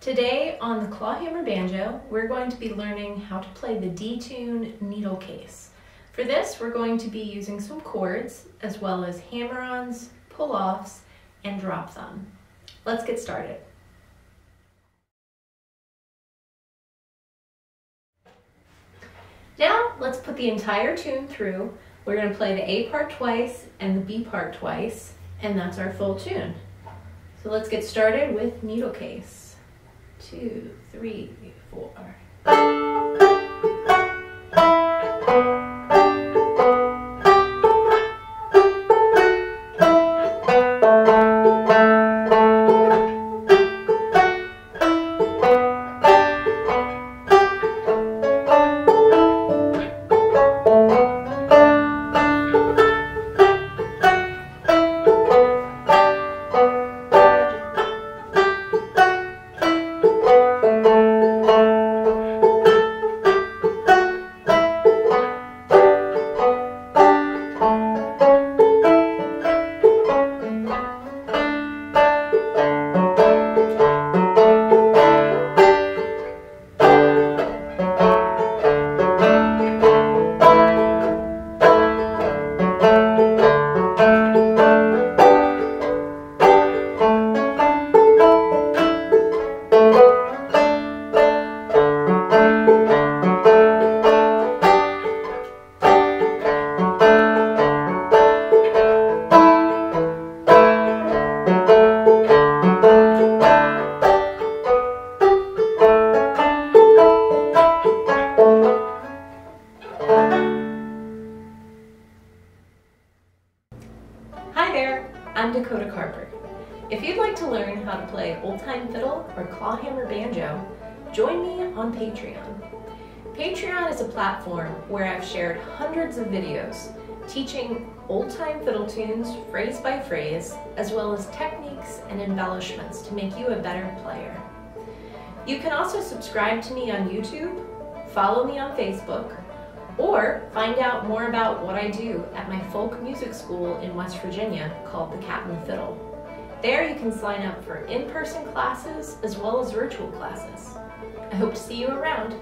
Today on the Clawhammer Banjo, we're going to be learning how to play the D-Tune Needlecase. For this, we're going to be using some chords, as well as hammer-ons, pull-offs, and drop thumb. Let's get started. Now, let's put the entire tune through. We're going to play the A part twice and the B part twice, and that's our full tune. So let's get started with Needlecase. Two, three, four. I'm Dakota Karper. If you'd like to learn how to play old time fiddle or clawhammer banjo, join me on Patreon. Patreon is a platform where I've shared hundreds of videos teaching old time fiddle tunes phrase by phrase, as well as techniques and embellishments to make you a better player. You can also subscribe to me on YouTube, follow me on Facebook, or find out more about what I do at my folk music school in West Virginia called The Cat and the Fiddle. There you can sign up for in-person classes as well as virtual classes. I hope to see you around.